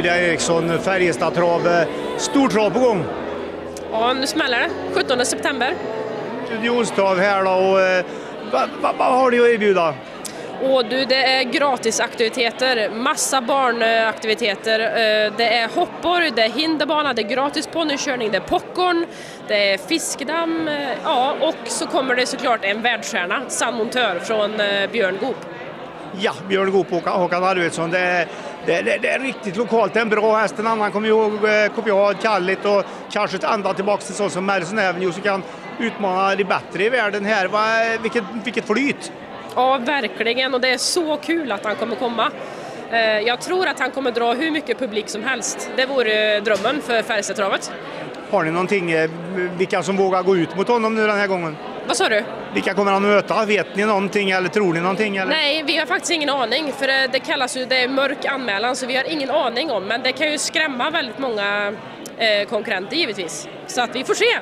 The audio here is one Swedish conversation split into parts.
Julia Eriksson, Färjestad-trav. Eh, Stortrav på gång. Ja, nu smäller det. 17 september. Unionstrav här då. Och, eh, vad, vad, vad har ni att erbjuda? Och du, det är gratisaktiviteter, massa barnaktiviteter. Eh, det är hoppborg, det är hinderbana, det är gratis ponnykörning, det är popcorn, det är fiskedamm. eh, Ja, och så kommer det såklart en världsstjärna, San Montör från Björn Goop. Ja, Björn Goop och Håkan Arvidsson. Det är, det, är- det, det är riktigt lokalt. Det är en bra häst. En annan kommer eh, kommer ju ha Kallit och kanske ett ända tillbaka till sån som Madison Avenue som kan utmana det bättre i världen här. Va, vilket, vilket flyt! Ja, verkligen. Och det är så kul att han kommer komma. Eh, Jag tror att han kommer dra hur mycket publik som helst. Det vore drömmen för Färjestadtravet. Har ni någonting, eh, vilka som vågar gå ut mot honom nu den här gången? Vad sa du? Vilka kommer han möta? Vet ni någonting eller tror ni någonting? Eller? Nej, vi har faktiskt ingen aning. För det, det kallas ju, det är mörk anmälan, så vi har ingen aning om. Men det kan ju skrämma väldigt många eh, konkurrenter givetvis. Så att vi får se.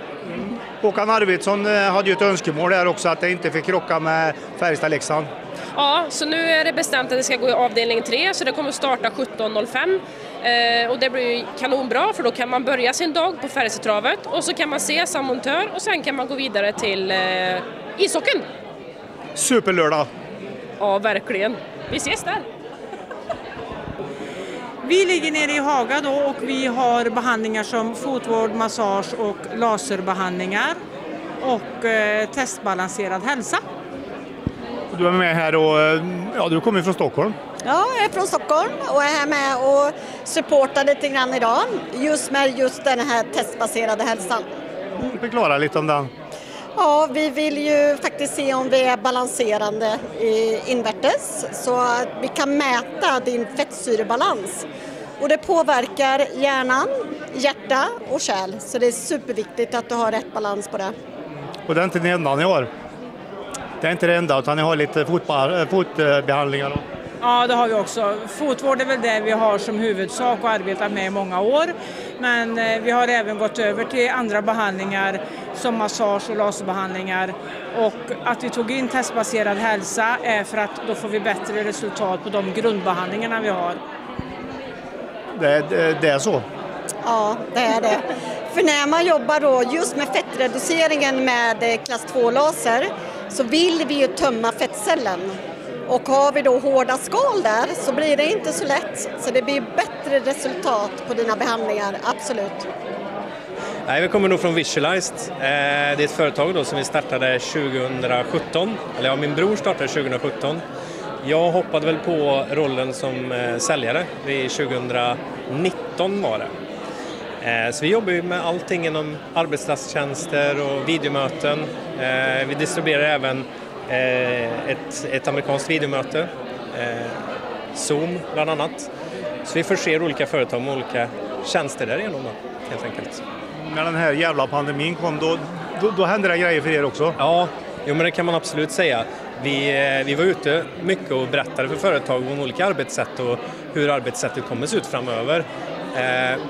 Håkan Arvidsson eh, hade ju ett önskemål där också att det inte fick krocka med Färjestad-Leksand. Ja, så nu är det bestämt att det ska gå i avdelning 3, så det kommer starta 17.05. Eh, och det blir ju kanonbra, för då kan man börja sin dag på Färjestadstravet och så kan man se San Montör och sen kan man gå vidare till eh, ishockeyn. Superlördag! Ja, verkligen. Vi ses där! Vi ligger nere i Haga då och vi har behandlingar som fotvård, massage och laserbehandlingar och eh, testbalanserad hälsa. Du är med här och eh, ja, du kommer från Stockholm. Ja, jag är från Stockholm och är här med och supportar lite grann idag just med just den här testbaserade hälsan. Förklara lite om den. Ja, vi vill ju faktiskt se om vi är balanserande i invärtes så att vi kan mäta din fettsyrebalans. Och det påverkar hjärnan, hjärta och kärl så det är superviktigt att du har rätt balans på det. Och det är inte det enda ni har. Det är inte det enda utan ni har lite eh, fotbehandlingar. och- Ja, det har vi också. Fotvård är väl det vi har som huvudsak och arbetat med i många år. Men eh, vi har även gått över till andra behandlingar som massage och laserbehandlingar. Och att vi tog in testbaserad hälsa är för att då får vi bättre resultat på de grundbehandlingarna vi har. Det, det, det är så. Ja, det är det. För när man jobbar då just med fettreduceringen med eh, klass 2-laser så vill vi ju tömma fettcellen. Och har vi då hårda skal där så blir det inte så lätt. Så det blir bättre resultat på dina behandlingar, absolut. Nej, vi kommer nog från Visualized. Eh, det är ett företag då som vi startade 2017, eller ja, min bror startade 2017. Jag hoppade väl på rollen som eh, säljare vid 2019 var det. Eh, så vi jobbar ju med allting inom arbetsplatstjänster och videomöten. Vi distribuerar även ett, ett amerikanskt videomöte, eh, Zoom bland annat. Så vi förser olika företag med olika tjänster därigenom då, helt enkelt. När den här jävla pandemin kom då, då, då hände det grejer för er också. Ja, jo, men det kan man absolut säga. Vi, eh, vi var ute mycket och berättade för företag om olika arbetssätt och hur arbetssättet kommer se ut framöver. Eh,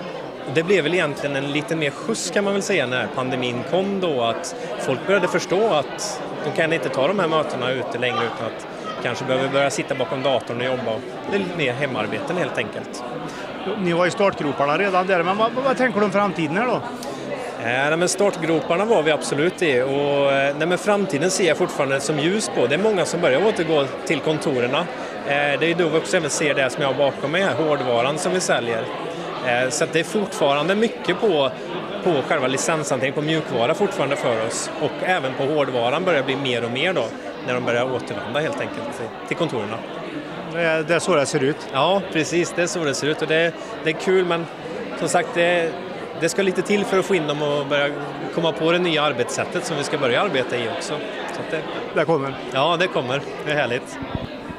det blev väl egentligen en lite mer skjuts kan man väl säga när pandemin kom då att folk började förstå att de kan inte ta de här mötena ute längre utan att kanske behöver börja sitta bakom datorn och jobba. Det är lite mer hemarbeten helt enkelt. Ni var i startgroparna redan där, men vad, vad tänker du om framtiden här då? Eh, nej, men startgroparna var vi absolut i och eh, nej, men framtiden ser jag fortfarande som ljus på. Det är många som börjar återgå till kontoren. Eh, det är då vi också även ser det som jag har bakom mig här, hårdvaran som vi säljer. Eh, så det är fortfarande mycket på, på själva licenshantering, på mjukvara fortfarande för oss och även på hårdvaran börjar bli mer och mer då när de börjar återvända helt enkelt till, kontoren. Det är, så det ser ut. Ja, precis. Det är så det ser ut och det, det är kul men som sagt det, det ska lite till för att få in dem och börja komma på det nya arbetssättet som vi ska börja arbeta i också. Så det, Det kommer. ja, det kommer. Det är härligt.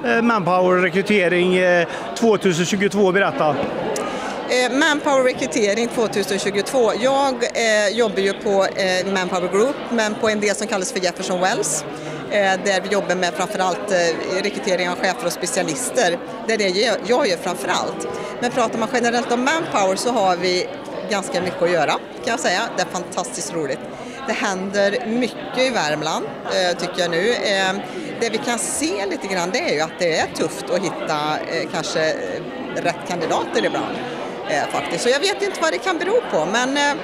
Eh, Manpower rekrytering eh, 2022, berätta. Eh, manpower rekrytering 2022. Jag eh, jobbar ju på eh, Manpower Group men på en del som kallas för Jefferson Wells eh, där vi jobbar med framförallt eh, rekrytering av chefer och specialister. Det är det jag, gör framförallt. Men pratar man generellt om Manpower så har vi ganska mycket att göra kan jag säga. Det är fantastiskt roligt. Det händer mycket i Värmland eh, tycker jag nu. Eh, det vi kan se lite grann det är ju att det är tufft att hitta eh, kanske eh, rätt kandidater ibland. Eh, faktiskt. Så jag vet inte vad det kan bero på men eh,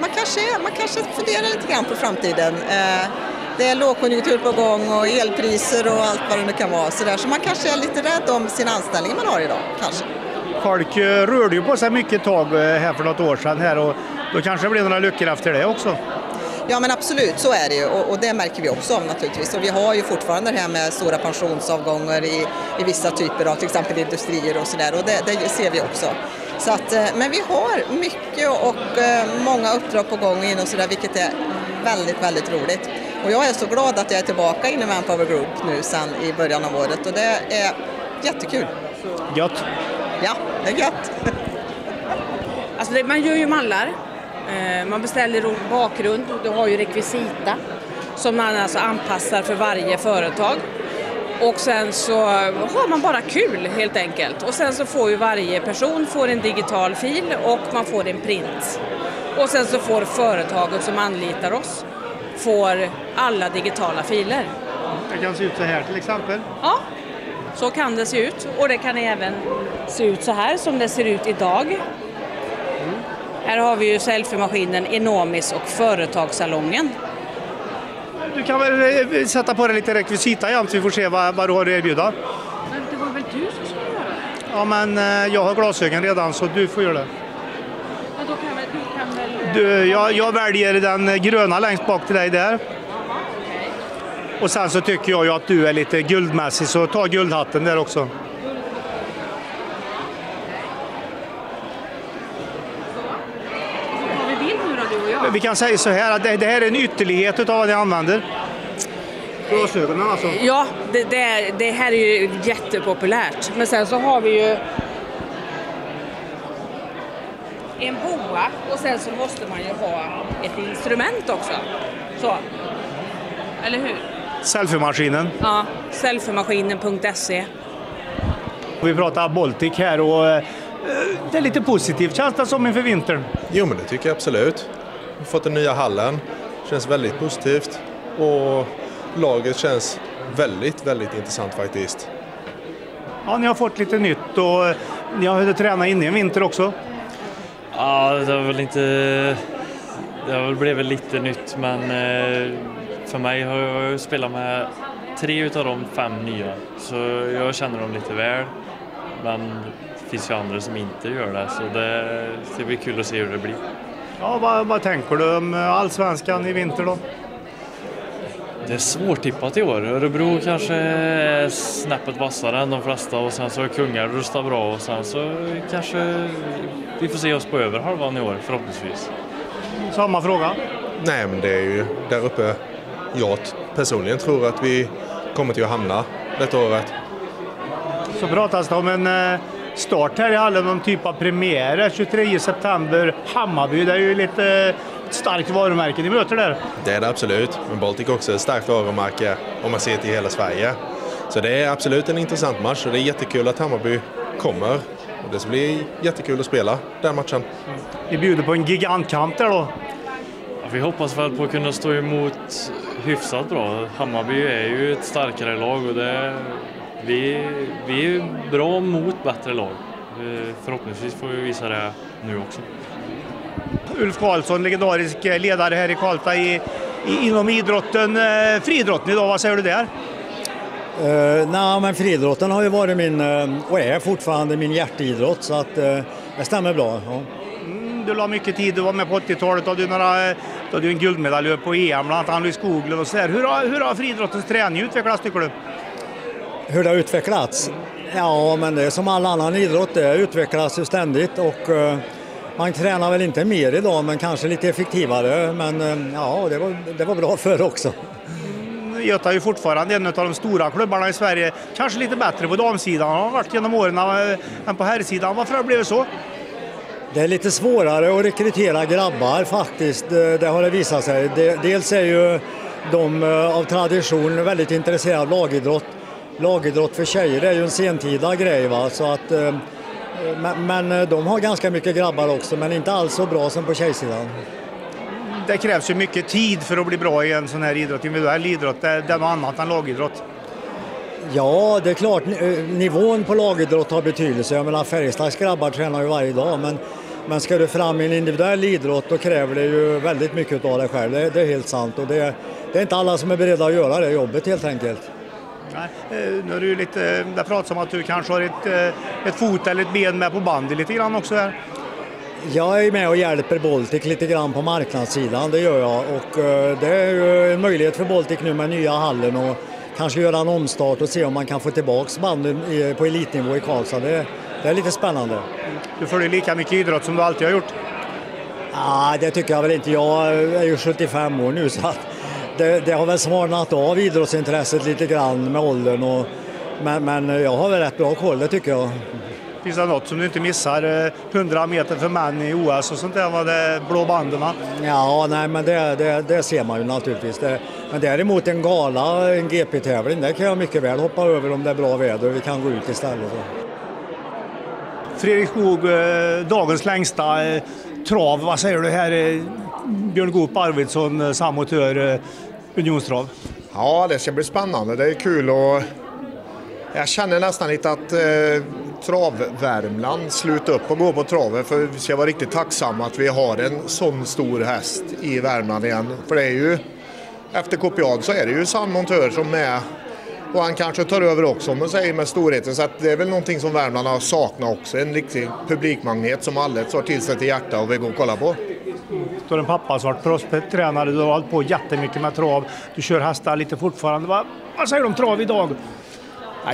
man, kanske, man kanske funderar lite grann på framtiden. Eh, det är lågkonjunktur på gång och elpriser och allt vad det nu kan vara. Så, där. så man kanske är lite rädd om sin anställning man har idag. Kanske. Folk rörde ju på sig mycket ett tag här för något år sedan här och då kanske det blir några luckor efter det också. Ja men absolut, så är det ju och, och, det märker vi också om naturligtvis. Och vi har ju fortfarande det här med stora pensionsavgångar i, i vissa typer av till exempel industrier och sådär och det, det, ser vi också. Så att, eh, men vi har mycket och många uppdrag på gång in och sådär vilket är väldigt, väldigt roligt. Och jag är så glad att jag är tillbaka i Manpower Group nu sen i början av året och det är jättekul. Gött! Ja, det är gött! alltså det, man gör ju mallar, eh, man beställer bakgrund, du har ju rekvisita som man alltså anpassar för varje företag. Och sen så har man bara kul helt enkelt. Och sen så får ju varje person får en digital fil och man får en print. Och sen så får företaget som anlitar oss får alla digitala filer. Det kan se ut så här till exempel. Ja, så kan det se ut och det kan även se ut så här som det ser ut idag. Mm. Här har vi ju selfiemaskinen Enomis och Företagssalongen. Du kan väl eh, sätta på dig lite rekvisita igen så vi får se vad, vad du har att erbjuda. Men det var väl du som skulle göra det? Ja men eh, jag har glasögon redan så du får göra det. Ja, då kan väl, du kan väl... Eh, du, jag, jag väljer den gröna längst bak till dig där. Och sen så tycker jag ju att du är lite guldmässig så ta guldhatten där också. Vi kan säga så här att det, det här är en ytterlighet utav vad ni använder. Glasögonen alltså? Ja, det, det, det, här är ju jättepopulärt. Men sen så har vi ju en boa och sen så måste man ju ha ett instrument också. Så. Eller hur? Selfiemaskinen? Ja, selfiemaskinen.se. Vi pratar Baltic här och eh, det är lite positivt. Känns det som inför vintern? Jo, men det tycker jag absolut. Vi har fått den nya hallen. Känns väldigt positivt. Och laget känns väldigt, väldigt intressant faktiskt. Ja, ni har fått lite nytt och eh, ni har hunnit träna inne i en vinter också. Ja, det har väl inte... Det har väl blivit lite nytt men eh, för mig har jag spelat med tre utav de fem nya, så jag känner dem lite väl. Men det finns ju andra som inte gör det, så det, det blir kul att se hur det blir. Ja, vad, vad tänker du om allsvenskan i vinter då? Det är svårtippat i år. Örebro kanske är snäppet vassare än de flesta och sen så är Kungälv rustar bra och sen så kanske vi får se oss på över halvan i år förhoppningsvis. Samma fråga. Nej, men det är ju där uppe jag personligen tror att vi kommer till att hamna detta året. Så pratas det om en eh, start här i hallen, någon typ av premiär 23 september. Hammarby, det är ju lite starkt varumärke ni möter där. Det är det absolut, men Baltic också är ett starkt varumärke om man ser till hela Sverige. Så det är absolut en intressant match och det är jättekul att Hammarby kommer. Och det ska bli jättekul att spela den matchen. Ni bjuder på en gigantkamp där då? Ja, vi hoppas väl på att kunna stå emot hyfsat bra. Hammarby är ju ett starkare lag och det, vi, vi är bra mot bättre lag. Förhoppningsvis får vi visa det nu också. Ulf Karlsson, legendarisk ledare här i Karlstad i, i, inom idrotten. Eh, friidrotten idag, vad säger du där? Uh, Nej, men friidrotten har ju varit min, uh, och är fortfarande min hjärtidrott så att uh, det stämmer bra. Ja. Mm, du la mycket tid, du var med på 80-talet, och du några du hade ju en guldmedalj på EM, bland annat Ann-Louise Skoglund och sådär. Hur har, hur har friidrottens träning utvecklats tycker du? Hur det har utvecklats? Ja, men det är som all annan idrott, det utvecklas ju ständigt och uh, man tränar väl inte mer idag, men kanske lite effektivare. Men uh, ja, det var, det var bra förr också. Mm, Göta är ju fortfarande en av de stora klubbarna i Sverige. Kanske lite bättre på damsidan har varit genom åren eh, än på herrsidan. Varför har det blivit så? Det är lite svårare att rekrytera grabbar faktiskt, det har det visat sig. Dels är ju de eh, av tradition väldigt intresserade av lagidrott. Lagidrott för tjejer är ju en sentida grej va? så att eh, men eh, de har ganska mycket grabbar också, men inte alls så bra som på tjejsidan. Det krävs ju mycket tid för att bli bra i en sån här idrott, individuell idrott. Det är något annat än lagidrott. Ja, det är klart eh, nivån på lagidrott har betydelse. Jag menar Färjestads grabbar tränar ju varje dag men, men ska du fram i en individuell idrott då kräver det ju väldigt mycket av dig själv. Det, det är helt sant och det, det är inte alla som är beredda att göra det jobbet helt enkelt. Nej, eh, nu är det ju lite, det pratas om att du kanske har ett, eh, ett fot eller ett ben med på bandy lite grann också här. Jag är med och hjälper Baltic lite grann på marknadssidan, det gör jag. Och eh, det är ju en möjlighet för Baltic nu med nya hallen och kanske göra en omstart och se om man kan få tillbaks banden på elitnivå i Karlstad. Det, det är lite spännande. Du följer lika mycket idrott som du alltid har gjort? Ah, det tycker jag väl inte. Jag är ju 75 år nu så att det, det har väl svalnat av idrottsintresset lite grann med åldern. Och, men, men jag har väl rätt bra koll, det tycker jag. Finns det något som du inte missar? 100 meter för män i OS och sånt där, var det blå banden Ja, nej men det, det, det ser man ju naturligtvis. Det, men däremot en gala, en GP-tävling, det kan jag mycket väl hoppa över om det är bra väder och vi kan gå ut istället. Så. Fredrik Skog, eh, dagens längsta eh, trav, vad säger du här? Björn Goop Arvidsson, eh, samotör, eh, Unionstrav. Ja, det ska bli spännande. Det är kul och jag känner nästan lite att eh, Trav-Värmland slutar upp och går på travet för vi ska vara riktigt tacksamma att vi har en sån stor häst i Värmland igen. För det är ju, efter Kopiad så är det ju Sandmontör som är och han kanske tar över också om man säger med storheten. Så det är väl någonting som Värmland har saknat också. En riktig publikmagnet som alla tar till sig till hjärta och vill gå och kolla på. Du har en pappa som varit proffstränare, du har hållit på jättemycket med trav. Du kör hästar lite fortfarande. Vad, vad säger du om trav idag?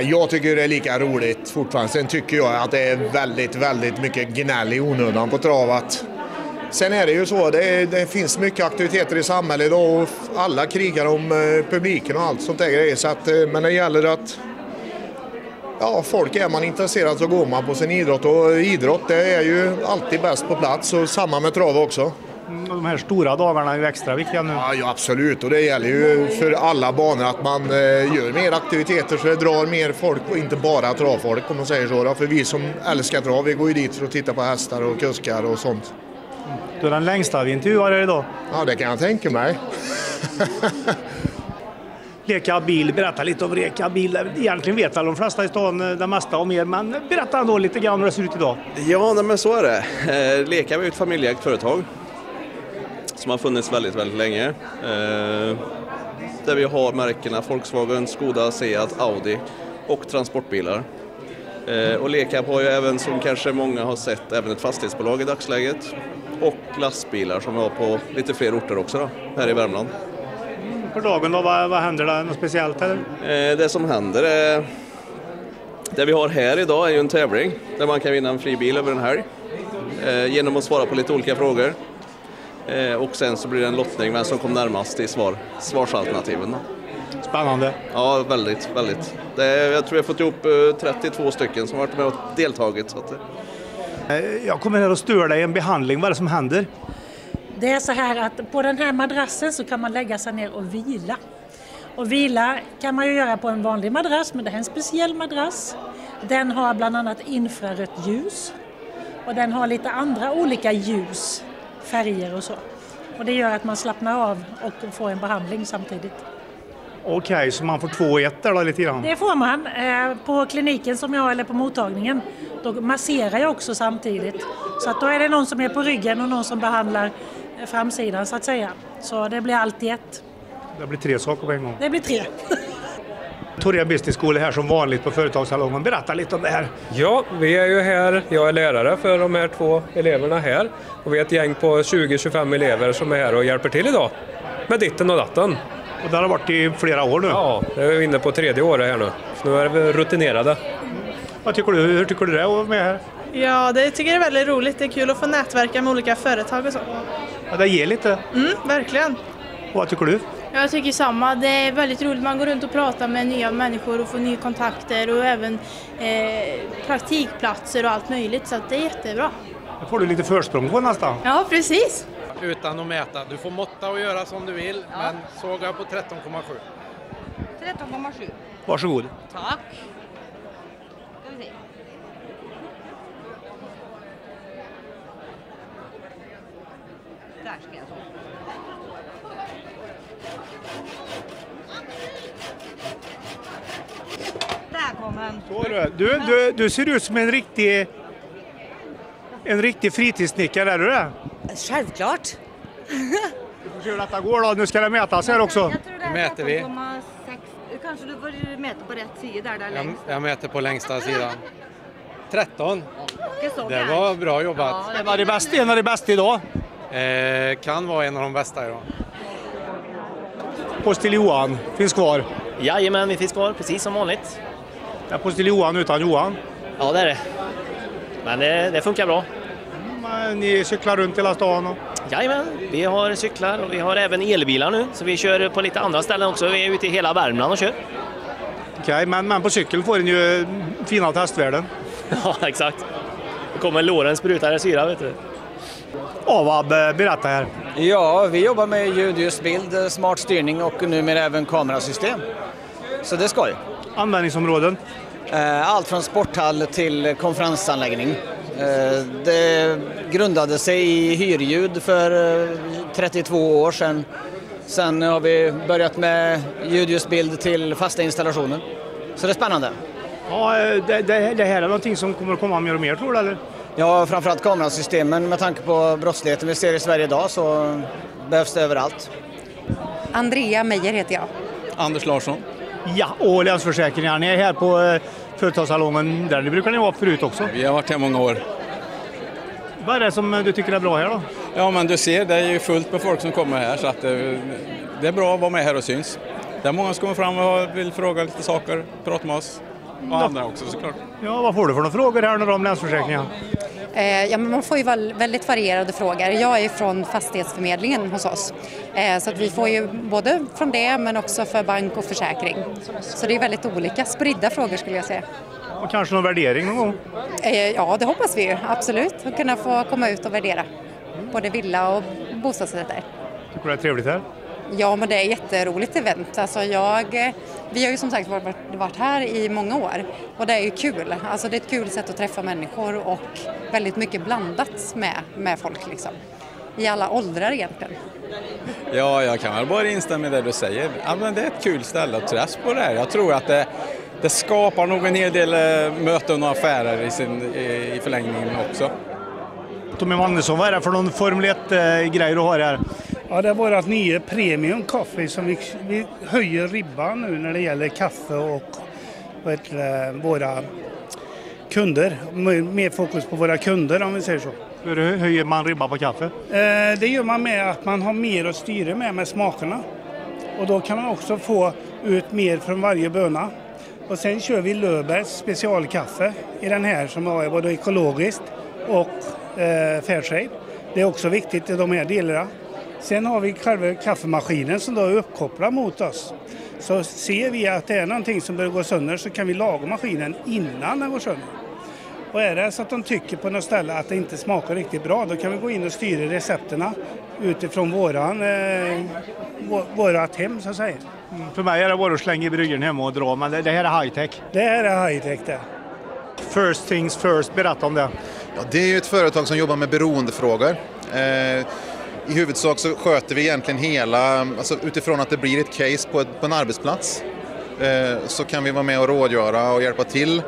Jag tycker det är lika roligt fortfarande. Sen tycker jag att det är väldigt, väldigt mycket gnäll i onödan på travat. Sen är det ju så, det, det, finns mycket aktiviteter i samhället idag och alla krigar om eh, publiken och allt sånt där grejer. Så att, eh, men det gäller att ja, folk är man intresserad så går man på sin idrott och idrott det är ju alltid bäst på plats och samma med trav också. Mm, de här stora dagarna är ju extra viktiga nu. Ja, ja, absolut och det gäller ju för alla banor att man eh, gör mer aktiviteter så det drar mer folk och inte bara travfolk om man säger så. Då. För vi som älskar trav, vi går ju dit för att titta på hästar och kuskar och sånt. Du är den längsta vi intervjuar här idag. Ja, det kan jag tänka mig. Leka bil, berätta lite om Reka bil. Egentligen vet väl de flesta i stan eh, det mesta om er, men berätta ändå lite grann hur det ser ut idag. Ja, nej, men så är det. Eh, Leka är ett familjeägt företag som har funnits väldigt, väldigt länge. Eh, där vi har märkena Volkswagen, Skoda, Seat, Audi och transportbilar. Eh, och Lekab har ju även, som kanske många har sett, även ett fastighetsbolag i dagsläget. Och lastbilar som vi har på lite fler orter också då, här i Värmland. För dagen då, vad, vad händer där? Något speciellt eller? Eh, det som händer är... Det vi har här idag är ju en tävling där man kan vinna en fri bil över en helg. Genom att svara på lite olika frågor. Och sen så blir det en lottning vem som kom närmast i svar, svarsalternativen. Spännande. Ja, väldigt, väldigt. Det är, jag tror jag har fått ihop 32 stycken som har varit med och deltagit. Så att det... Jag kommer här och stör dig i en behandling. Vad är det som händer? Det är så här att på den här madrassen så kan man lägga sig ner och vila. Och vila kan man ju göra på en vanlig madrass, men det här är en speciell madrass. Den har bland annat infrarött ljus och den har lite andra olika ljus, färger och så. Och det gör att man slappnar av och får en behandling samtidigt. Okej, okay, så man får två i ett där då lite grann? Det får man. På kliniken som jag eller på mottagningen, då masserar jag också samtidigt. Så att då är det någon som är på ryggen och någon som behandlar framsidan så att säga. Så det blir allt i ett. Det blir tre saker på en gång? Det blir tre. Torén Business School är här som vanligt på Företagssalongen. Berätta lite om det här. Ja, vi är ju här. Jag är lärare för de här två eleverna här. Och vi är ett gäng på 20-25 elever som är här och hjälper till idag med ditten och datten. Och det har varit i flera år nu? Ja, vi är inne på tredje året här nu. Så nu är vi rutinerade. Vad tycker du? Hur tycker du det är att vara med här? Ja, det tycker jag är väldigt roligt. Det är kul att få nätverka med olika företag och så. Ja, det ger lite. Mm, verkligen. Och vad tycker du? Jag tycker samma. Det är väldigt roligt. Man går runt och pratar med nya människor och får nya kontakter och även eh, praktikplatser och allt möjligt. Så det är jättebra. Då får du lite försprång på nästan. Ja, precis. Utan att mäta. Du får måtta och göra som du vill, ja. men såga på 13,7. 13,7. Varsågod. Tack. Välkommen! Så är det. Du, du, du ser ut som en riktig, en riktig fritidssnickare, är du det? Självklart! Du får se hur detta går då. Nu ska det mätas här också. Jag tror det är mäter vi. 13,6. Kanske du får mäta på rätt sida där, där Jag, längst. jag mäter på längsta sidan. 13. Inte så Det var bra jobbat. Ja, det var det bästa, en av de bästa idag. Eh, kan vara en av de bästa idag. Postil Johan finns kvar. Jajamän, vi finns kvar precis som vanligt. Det är Postil Johan utan Johan. Ja, det är det. Men det, det funkar bra. Men Ni cyklar runt hela stan och... Jajamän, vi har cyklar och vi har även elbilar nu. Så vi kör på lite andra ställen också. Vi är ute i hela Värmland och kör. Okej, men, men på cykel får ni ju fina testvärden. Ja, exakt. Det kommer låren sprutare syra, vet du. Avab, eh, berätta här. Ja, vi jobbar med ljud, ljus, bild, smart styrning och numera även kamerasystem. Så det är skoj. Användningsområden? Eh, Allt från sporthall till konferensanläggning. Eh, Det grundade sig i hyrljud för eh, 32 år sedan. Sen har vi börjat med ljud, ljus, bild till fasta installationer. Så det är spännande. Ja, eh, det, det, det här är någonting som kommer att komma mer och mer tror du eller? Ja, framförallt kamerasystemen med tanke på brottsligheten vi ser i Sverige idag så behövs det överallt. Andrea Meijer heter jag. Anders Larsson. Ja, och Länsförsäkringar. Ni är här på eh, Företagssalongen där ni brukar ni vara förut också. Vi har varit här många år. Vad är det som eh, du tycker är bra här då? Ja, men du ser, det är ju fullt med folk som kommer här så att det, det är bra att vara med här och syns. Det är många som kommer fram och vill fråga lite saker, prata med oss. Och andra också såklart. Ja, vad får du för några frågor här nu då om Länsförsäkringar? Eh, ja, men man får ju väl- väldigt varierade frågor. Jag är från fastighetsförmedlingen hos oss. Eh, så att vi får ju både från det men också för bank och försäkring. Så det är väldigt olika, spridda frågor skulle jag säga. Och kanske någon värdering någon gång? Eh, ja, det hoppas vi ju, absolut. Att kunna få komma ut och värdera både villa och bostadsrätter. Tycker du det är trevligt här? Ja, men det är ett jätteroligt event. Alltså jag, vi har ju som sagt varit, här i många år och det är ju kul. Alltså det är ett kul sätt att träffa människor och väldigt mycket blandat med, med folk liksom. I alla åldrar egentligen. Ja, jag kan väl bara instämma i det du säger. Ja, men det är ett kul ställe att träffas på det här. Jag tror att det, det skapar nog en hel del eh, möten och affärer i, sin, i, i förlängningen också. Tommy Magnusson, vad är det för någon Formel 1-grej du har här? Ja, det är vårt nya Premium Coffee som vi, vi höjer ribban nu när det gäller kaffe och det, våra kunder. Mer mer fokus på våra kunder om vi säger så. Hur höjer man ribban på kaffe? Eh, det gör man med att man har mer att styra med med smakerna. Och då kan man också få ut mer från varje böna. Och sen kör vi Löfbergs specialkaffe i den här som är både ekologiskt och eh, Fairtrade. Det är också viktigt i de här delarna. Sen har vi själva kaffemaskinen som då är uppkopplad mot oss. Så ser vi att det är någonting som börjar gå sönder så kan vi laga maskinen innan den går sönder. Och är det så att de tycker på något ställe att det inte smakar riktigt bra då kan vi gå in och styra recepterna utifrån våran, eh, vå- vårat hem så att säga. För mig är det bara att slänga i bryggan hemma och dra, men det, det här är high tech. Det här är high tech det. First things first, berätta om det. Ja, det är ju ett företag som jobbar med beroendefrågor. Eh, i huvudsak så sköter vi egentligen hela, alltså utifrån att det blir ett case på, ett, på en arbetsplats eh, så kan vi vara med och rådgöra och hjälpa till.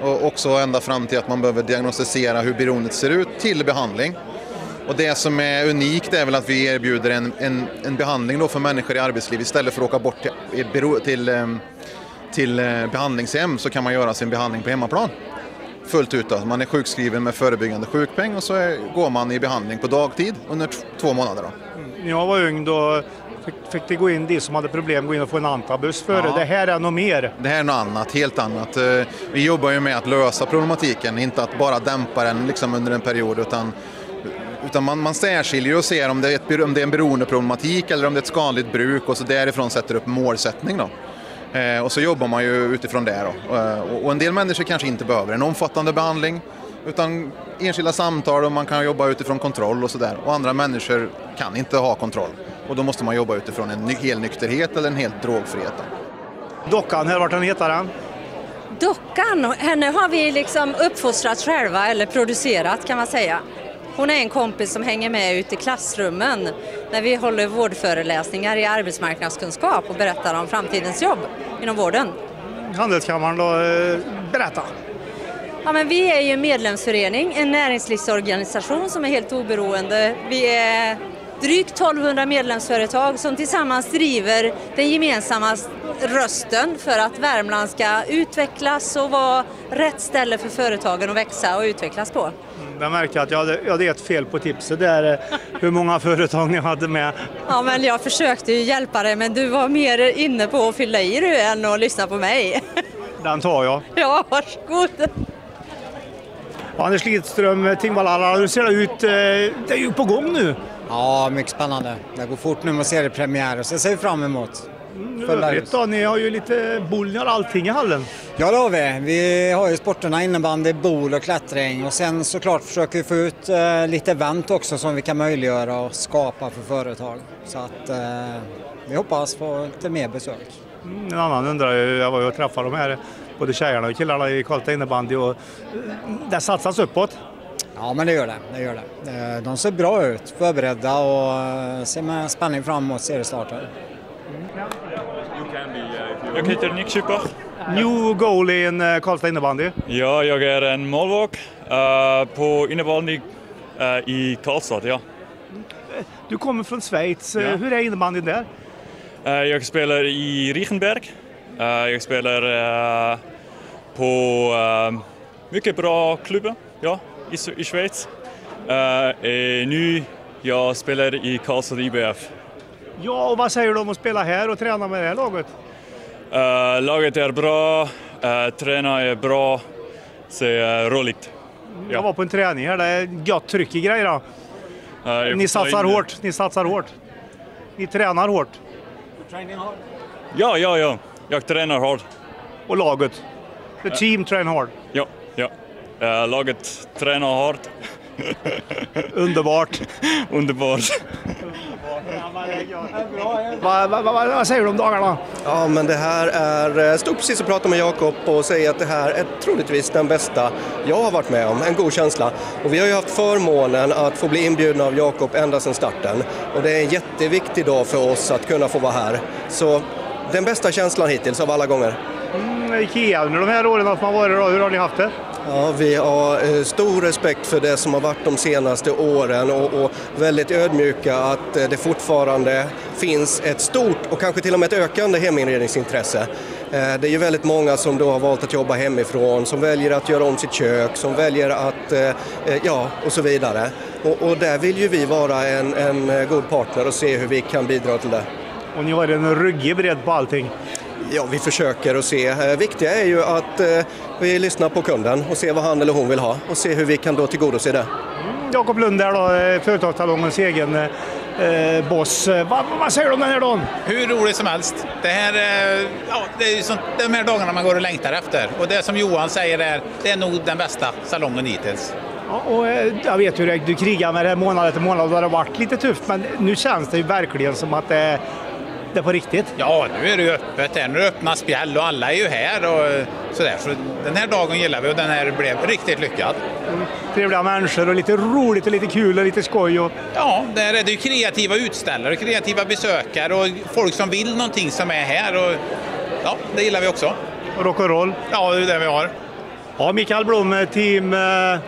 Och också ända fram till att man behöver diagnostisera hur beroendet ser ut till behandling. Och det som är unikt är väl att vi erbjuder en, en, en behandling då för människor i arbetsliv. Istället för att åka bort till, till, eh, till eh, behandlingshem så kan man göra sin behandling på hemmaplan fullt ut. Då. Man är sjukskriven med förebyggande sjukpeng och så är, går man i behandling på dagtid under två månader. Då. När jag var ung då fick, fick det gå in de som hade problem gå in och få en antabus före. Ja. Det här är något mer. Det här är något annat, helt annat. Eh, Vi jobbar ju med att lösa problematiken, inte att bara dämpa den liksom under en period utan utan man, man särskiljer och ser om det, är ett, om det är en beroendeproblematik eller om det är ett skadligt bruk och så därifrån sätter upp målsättning. Då. Eh, och så jobbar man ju utifrån det. Då. Eh, och, en del människor kanske inte behöver en omfattande behandling utan enskilda samtal och man kan jobba utifrån kontroll och sådär. Och andra människor kan inte ha kontroll och då måste man jobba utifrån en ny- helnykterhet eller en helt drogfrihet. Då. Dockan här, vart den heter den? Dockan, henne har vi liksom uppfostrat själva eller producerat kan man säga. Hon är en kompis som hänger med ute i klassrummen när vi håller vårdföreläsningar i arbetsmarknadskunskap och berättar om framtidens jobb inom vården. Handelskammaren då, eh, berätta. Ja, men vi är ju en medlemsförening, en näringslivsorganisation som är helt oberoende. Vi är drygt 1200 medlemsföretag som tillsammans driver den gemensamma rösten för att Värmland ska utvecklas och vara rätt ställe för företagen att växa och utvecklas på. Jag märker att jag hade, jag hade ett fel på tipset där, eh, hur många företag ni hade med. Ja, men jag försökte ju hjälpa dig men du var mer inne på att fylla i du än att lyssna på mig. Den tar jag. Ja, varsågod. Anders Lidström, Tingvalla, hur ser det ut? Eh, Det är ju på gång nu. Ja, mycket spännande. Det går fort nu med seriepremiär och så ser vi fram emot. Fulla Övrigt då, ni har ju lite bollningar och allting i hallen. Ja, det har vi. Vi har ju sporterna innebandy, bol och klättring och sen såklart försöker vi få ut eh, lite event också som vi kan möjliggöra och skapa för företag. Så att eh, vi hoppas få lite mer besök. Mm, En annan undrar ju, jag var ju och träffade de här, både tjejerna och killarna i Karlstad innebandy och eh, det satsas uppåt. Ja, men det gör det. det, gör det. Eh, De ser bra ut, förberedda och eh, ser med spänning fram emot seriestarten. Jag heter Nick Schipper. New goal i en eh, Karlstad innebandy. Ja, jag är en målvakt på innebandy i Karlstad. Ja. Du kommer från Schweiz. Ja. Hur är innebandyn där? Jag spelar i Riechenberg. Jag spelar på mycket bra klubbar ja, i, i Schweiz. Eh, nu jag spelar i Karlstad IBF. Ja, och vad säger du om att spela här och träna med det här laget? Eh, laget är bra, uh, tränaren är bra, så det är roligt. Jag var på en träning här, det är gött tryck i grejerna. Jag Ni satsar in- hårt, ni satsar hårt. Ni tränar hårt. Ja, ja, ja. Jag tränar hårt. Och laget? The Ja. team train hard. Ja, ja. Eh, laget tränar hårt. Underbart. Underbart. Vad va, va, va, vad säger du om dagarna? Ja, men det här är, eh, stod precis och pratade med Jakob och säger att det här är troligtvis den bästa jag har varit med om, en god känsla. Och vi har ju haft förmånen att få bli inbjudna av Jakob ända sedan starten och det är en jätteviktig dag för oss att kunna få vara här. Så den bästa känslan hittills av alla gånger. Mm, Ikea under de här åren som har varit då, hur har ni haft det? Ja, vi har eh, stor respekt för det som har varit de senaste åren och, och väldigt ödmjuka att eh, det fortfarande finns ett stort och kanske till och med ett ökande heminredningsintresse. Eh, det är ju väldigt många som då har valt att jobba hemifrån, som väljer att göra om sitt kök, som väljer att, ja, och så vidare. Och, och där vill ju vi vara en, en god partner och se hur vi kan bidra till det. Och ni har en ruggig bredd på allting. Ja, vi försöker att se. Eh, Viktiga är ju att eh, vi lyssnar på kunden och ser vad han eller hon vill ha och se hur vi kan då tillgodose det. Jakob Lund där då, eh, Företagssalongens egen eh, boss. Eh, Vad, säger du om den här dagen? Hur roligt som helst. Det här, eh, ja, det är sånt, de här dagarna man går och längtar efter. Och det som Johan säger är, det är nog den bästa salongen hittills. Ja, och, eh, jag vet hur det är. du krigar med det här månad efter månad och det har varit lite tufft men nu känns det ju verkligen som att det är, det på riktigt. Ja, nu är det ju öppet här. Nu är det öppna spjäll och alla är ju här och sådär. Så den här dagen gillar vi och den här blev riktigt lyckad. Trevliga människor och lite roligt och lite kul och lite skoj. Och... Ja, där är det ju kreativa utställare, kreativa besökare och folk som vill någonting som är här. Och, ja, det gillar vi också. Och rock'n'roll. Ja, det är det vi har. Ja, Mikael Blom, eh, team eh,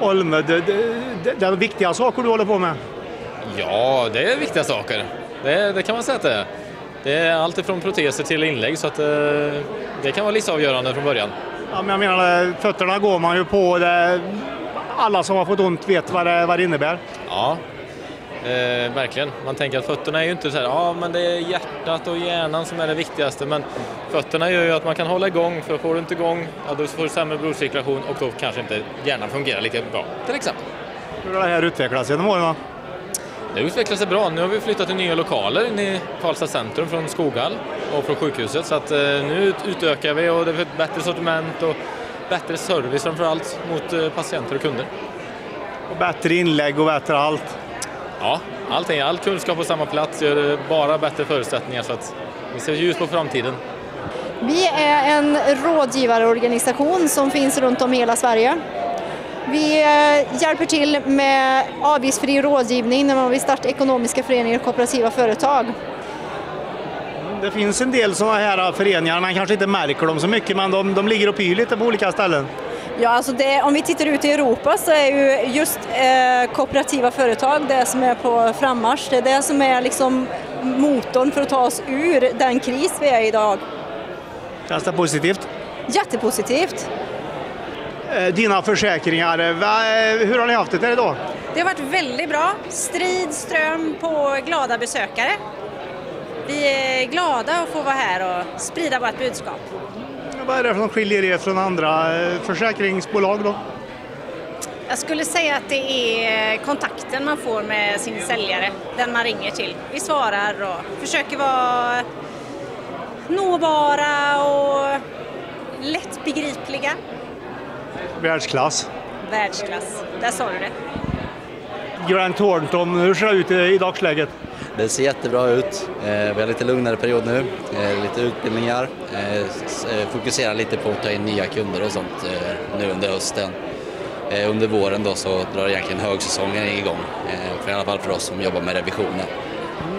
Olme, det, det, det, det är viktiga saker du håller på med. Ja, det är viktiga saker. Det, det kan man säga att det är. Det är allt ifrån proteser till inlägg så att eh, det kan vara livsavgörande från början. Ja, men jag menar, eh, fötterna går man ju på. Det, alla som har fått ont vet vad det, vad det innebär. Ja, eh, verkligen. Man tänker att fötterna är ju inte så här, ja men det är hjärtat och hjärnan som är det viktigaste. Men fötterna gör ju att man kan hålla igång, för får du inte igång, ja, då får du sämre blodcirkulation och då kanske inte hjärnan fungerar lika bra, till exempel. Hur har det här utvecklats genom åren? Det utvecklar sig bra. Nu har vi flyttat till nya lokaler in i Karlstad centrum från Skoghall och från sjukhuset. Så att eh, nu utökar vi och det är ett bättre sortiment och bättre service framför allt mot eh, patienter och kunder. Och bättre inlägg och bättre allt. Ja, allting. All kunskap på samma plats gör bara bättre förutsättningar så att vi ser ljus på framtiden. Vi är en rådgivarorganisation som finns runt om i hela Sverige. Vi eh, hjälper till med avgiftsfri rådgivning när man vill starta ekonomiska föreningar och kooperativa företag. Det finns en del sådana här föreningar, man kanske inte märker dem så mycket men de, de ligger och pyr lite på olika ställen. Ja, alltså det, om vi tittar ut i Europa så är ju just eh, kooperativa företag det som är på frammarsch. Det är det som är liksom motorn för att ta oss ur den kris vi är i idag. Känns det positivt? Jättepositivt. Eh, Dina försäkringar, eh, hur har ni haft det här idag? Det har varit väldigt bra. Strid ström på glada besökare. Vi är glada att få vara här och sprida vårt budskap. Vad är det som skiljer er från andra eh, försäkringsbolag då? Jag skulle säga att det är kontakten man får med sin säljare, den man ringer till. Vi svarar och försöker vara nåbara och lättbegripliga. Världsklass. Världsklass, där sa du det. Grant Thornton, hur ser det ut i, dagsläget? Det ser jättebra ut. Eh, Vi har lite lugnare period nu, eh, lite utbildningar, eh, fokuserar lite på att ta in nya kunder och sånt nu under hösten. Under våren då så drar egentligen högsäsongen igång, för i alla fall för oss som jobbar med revisionen.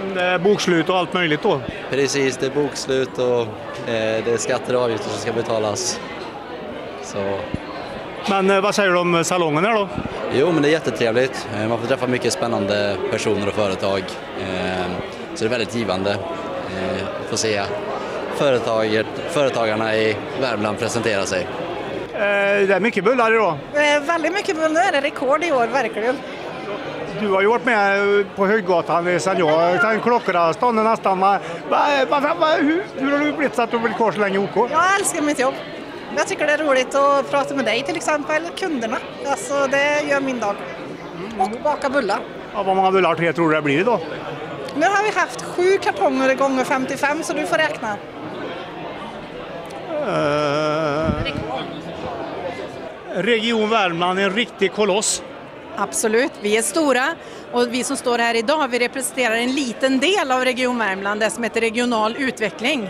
Mm, det är bokslut och allt möjligt då? Precis, det är bokslut och det är skatter och avgifter som ska betalas. Så Men eh, vad säger du om salongen här då? Jo, men det är jättetrevligt. Eh, Man får träffa mycket spännande personer och företag. Eh, Så det är väldigt givande eh, att få se företaget, företagarna i Värmland presentera sig. Eh, Det är mycket bullar idag. Eh, väldigt mycket, men nu är det rekord i år, verkligen. Du har ju varit med på Höggatan sen jag den klockrena stånden nästan. Va, va, va, va, hur, hur har du blivit så att du har blivit kvar så länge i OK? Jag älskar mitt jobb. Jag tycker det är roligt att prata med dig till exempel, kunderna. Alltså, det gör min dag. Och baka bullar. Ja, vad många bullar tre tror du det blir idag? Nu har vi haft sju kartonger gånger 55 så du får räkna. Eh, Region Värmland, en riktig koloss. Absolut, vi är stora och vi som står här idag vi representerar en liten del av Region Värmland, det som heter regional utveckling.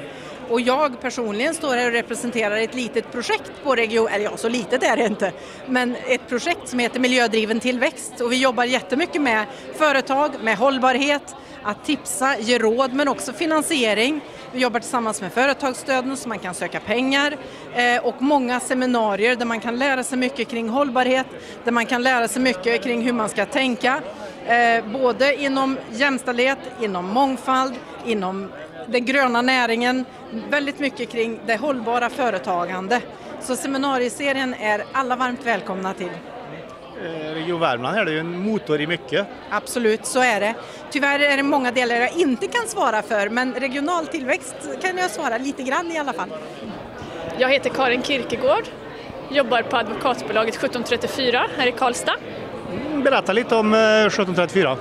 Och jag personligen står här och representerar ett litet projekt på region, eller ja så litet är det inte, men ett projekt som heter Miljödriven tillväxt och vi jobbar jättemycket med företag, med hållbarhet, att tipsa, ge råd men också finansiering. Vi jobbar tillsammans med företagsstöden så man kan söka pengar eh, och många seminarier där man kan lära sig mycket kring hållbarhet, där man kan lära sig mycket kring hur man ska tänka, eh, både inom jämställdhet, inom mångfald, inom den gröna näringen, väldigt mycket kring det hållbara företagande. Så seminarieserien är alla varmt välkomna till. Eh, Region Värmland är det ju en motor i mycket. Absolut, så är det. Tyvärr är det många delar jag inte kan svara för, men regional tillväxt kan jag svara lite grann i alla fall. Jag heter Karin Kirkegård, jobbar på advokatbolaget 1734 här i Karlstad. Mm, Berätta lite om eh, 1734.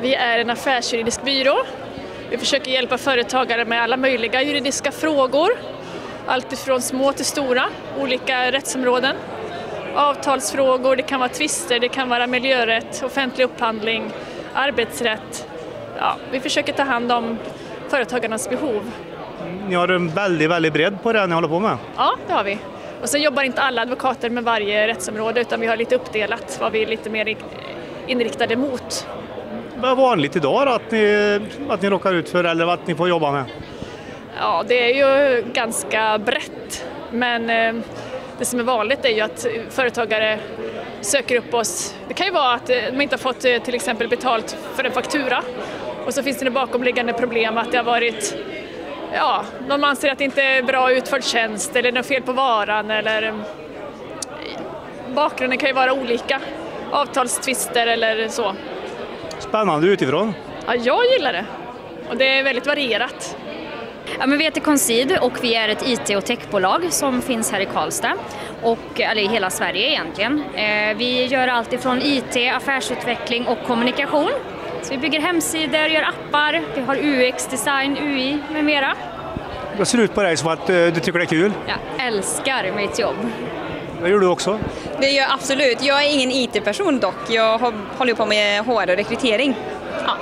Vi är en affärsjuridisk byrå. Vi försöker hjälpa företagare med alla möjliga juridiska frågor. Allt ifrån små till stora, olika rättsområden. Avtalsfrågor, det kan vara tvister, det kan vara miljörätt, offentlig upphandling, arbetsrätt. Ja, vi försöker ta hand om företagarnas behov. Ni har en väldigt, väldigt bredd på det ni håller på med. Ja, det har vi. Och sen jobbar inte alla advokater med varje rättsområde utan vi har lite uppdelat vad vi är lite mer inriktade mot. Vad är vanligt idag då, att ni, att ni råkar ut för eller att ni får jobba med? Ja, det är ju ganska brett. Men eh, det som är vanligt är ju att företagare söker upp oss. Det kan ju vara att eh, de inte har fått eh, till exempel betalt för en faktura och så finns det bakomliggande problem att det har varit Ja, de anser att det inte är bra utförd tjänst eller något fel på varan eller bakgrunden kan ju vara olika. Avtalstvister eller så. Spännande utifrån. Ja, jag gillar det. Och det är väldigt varierat. Ja, men vi heter Concid och vi är ett IT och techbolag som finns här i Karlstad, och, eller i hela Sverige egentligen. Eh, Vi gör allt ifrån IT, affärsutveckling och kommunikation. Så vi bygger hemsidor, gör appar, vi har UX-design, UI med mera. Det ser ut på dig som att eh, du tycker det är kul. Jag älskar mitt jobb. Det gör du också. Det gör jag absolut. Jag är ingen IT-person dock. Jag har- håller på med HR och rekrytering. Ja.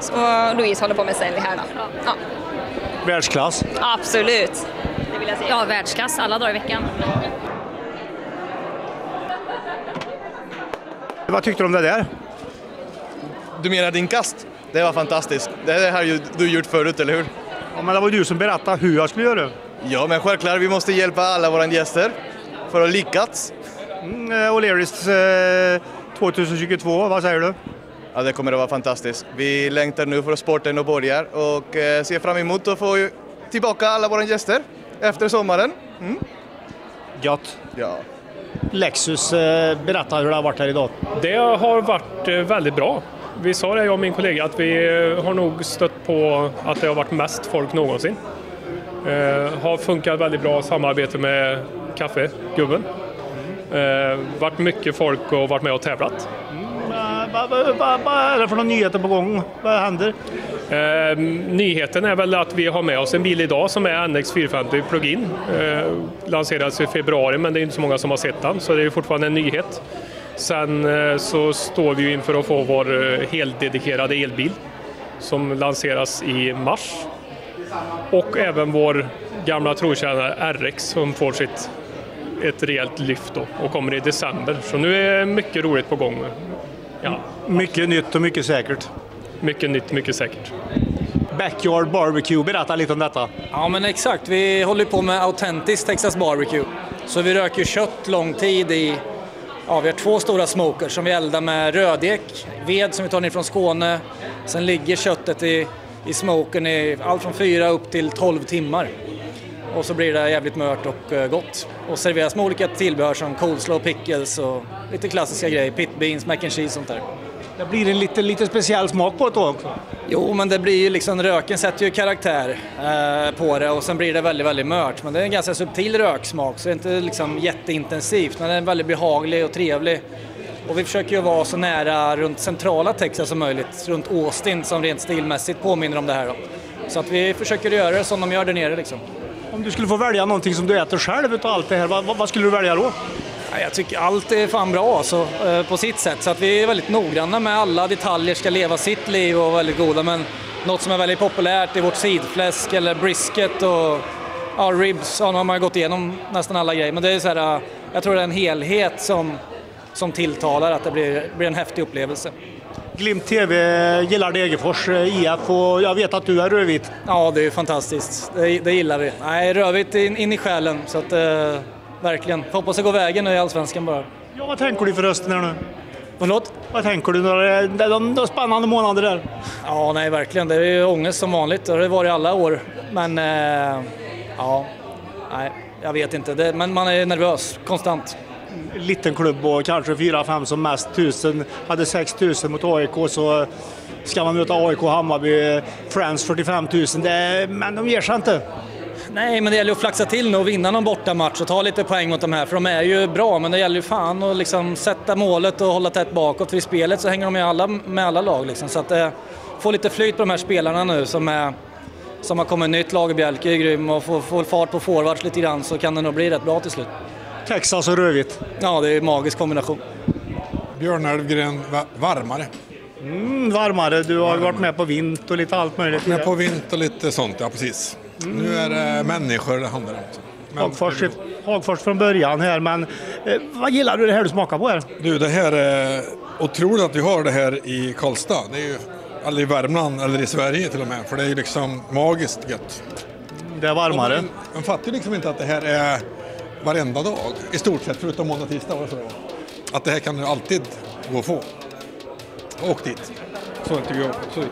Så Louise håller på med sälj här då. Ja. Världsklass. Absolut. Det vill jag säga. Ja, världsklass alla dagar i veckan. Vad tyckte du om det där? Du menar din kast? Det var fantastiskt. Det här har ju du gjort förut, eller hur? Ja, men det var du som berättade hur jag skulle göra. Ja, men självklart, vi måste hjälpa alla våra gäster för att lyckas. Mm, eh, O'Learys eh, 2022, vad säger du? Ja, det kommer att vara fantastiskt. Vi längtar nu för att sporten börjar och eh, ser fram emot att få tillbaka alla våra gäster efter sommaren. Mm. Gött. Ja. Lexus, eh, berätta hur det har varit här idag. Det har varit eh, väldigt bra. Vi sa det, jag och min kollega, att vi eh, har nog stött på att det har varit mest folk någonsin. Eh, har funkat väldigt bra samarbete med kaffegubben. Eh, varit mycket folk och varit med och tävlat. Vad va, va, va är det för några nyheter på gång? Vad händer? Eh, nyheten är väl att vi har med oss en bil idag som är NX450 Plug-in. Eh, lanserades i februari men det är inte så många som har sett den så det är fortfarande en nyhet. Sen eh, så står vi inför att få vår eh, heldedikerade elbil som lanseras i mars. Och även vår gamla trotjänare RX som får sitt ett rejält lyft då och kommer i december. Så nu är mycket roligt på gång. Ja. Mycket nytt och mycket säkert. Mycket nytt, mycket säkert. Backyard Barbecue, berätta lite om detta. Ja men exakt, vi håller på med autentisk Texas Barbecue. Så vi röker kött lång tid i, ja vi har två stora smokers som vi eldar med rödek, ved som vi tar ner från Skåne. Sen ligger köttet i, i smokern i allt från fyra upp till 12 timmar. Och så blir det jävligt mört och eh, gott. Och serveras med olika tillbehör som coleslaw, pickles och lite klassiska grejer. Pit beans, mac and cheese sånt där. Det blir en lite, lite speciell smak på det också. Jo, men det blir ju liksom, röken sätter ju karaktär eh, på det och sen blir det väldigt, väldigt mört. Men det är en ganska subtil röksmak så det är inte liksom jätteintensivt men den är väldigt behaglig och trevlig. Och vi försöker ju vara så nära runt centrala Texas som möjligt, runt Austin som rent stilmässigt påminner om det här då. Så att vi försöker göra det som de gör där nere liksom. Om du skulle få välja någonting som du äter själv utav allt det här, vad, vad skulle du välja då? Jag tycker allt är fan bra alltså, eh, på sitt sätt. Så att vi är väldigt noggranna med alla detaljer, ska leva sitt liv och vara väldigt goda. Men något som är väldigt populärt är vårt sidfläsk eller brisket och ja, ribs. Ja, nu har man ju gått igenom nästan alla grejer. Men det är så här, eh, jag tror det är en helhet som, som tilltalar att det blir, blir en häftig upplevelse. Glimt TV gillar Degerfors eh, IF och jag vet att du är rödvit. Ja, det är fantastiskt. Det, det gillar vi. Nej, rödvitt in, in i själen. Så att, eh, verkligen. Hoppas det går vägen nu i Allsvenskan bara. Ja, vad tänker du förresten här nu? Förlåt? Vad tänker du? när Det är de spännande månader där. Ja, nej verkligen. Det är ju ångest som vanligt. Det har det varit alla år. Men eh, ja, nej, jag vet inte. Det, men man är nervös konstant. Liten klubb och kanske 4-5 som mest. Tusen, hade 6 000 mot AIK så ska man möta AIK Hammarby, Friends 45 000. Det, men de ger sig inte. Nej, men det gäller att flaxa till nu och vinna någon bortamatch och ta lite poäng mot de här, för de är ju bra, men det gäller ju fan att liksom sätta målet och hålla tätt bakåt, för i spelet så hänger de med alla, med alla lag liksom. Så att eh, få lite flyt på de här spelarna nu som, är, som har kommit nytt, Lagerbjälke är grym och få, få fart på forwards lite grann så kan det nog bli rätt bra till slut. Texas och rödvitt. Ja, det är en magisk kombination. Björn Elfgren, va- varmare. Mm, varmare. Du har ju varit med på vint och lite allt möjligt. Med på vint och lite sånt, ja precis. Nu är det människor det handlar om. Hagfors, Hagfors från början här, men eh, vad gillar du det här du smakar på här? Du, det här är otroligt att vi har det här i Karlstad. Det är ju, eller i Värmland eller i Sverige till och med, för det är ju liksom magiskt gött. Det är varmare. Man, man fattar ju liksom inte att det här är varenda dag, i stort sett, förutom måndag, tisdag. Och så. Att det här kan du alltid gå att få. Åk dit. Så tycker jag. Så.